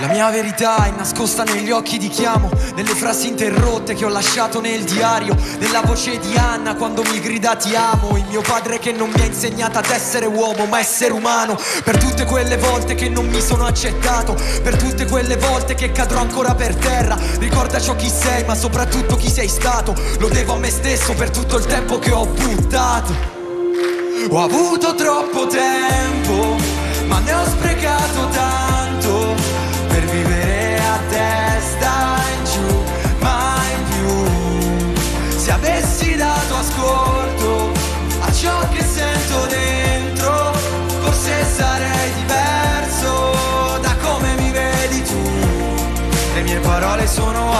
La mia verità è nascosta negli occhi di chiamo, nelle frasi interrotte che ho lasciato nel diario, nella voce di Anna quando mi grida ti amo, il mio padre che non mi ha insegnato ad essere uomo ma essere umano, per tutte quelle volte che non mi sono accettato, per tutte quelle volte che cadrò ancora per terra, ricorda ciò chi sei ma soprattutto chi sei stato, lo devo a me stesso per tutto il tempo che ho buttato. Ho avuto troppo tempo, avessi dato ascolto a ciò che sento dentro, forse sarei diverso da come mi vedi tu. Le mie parole sono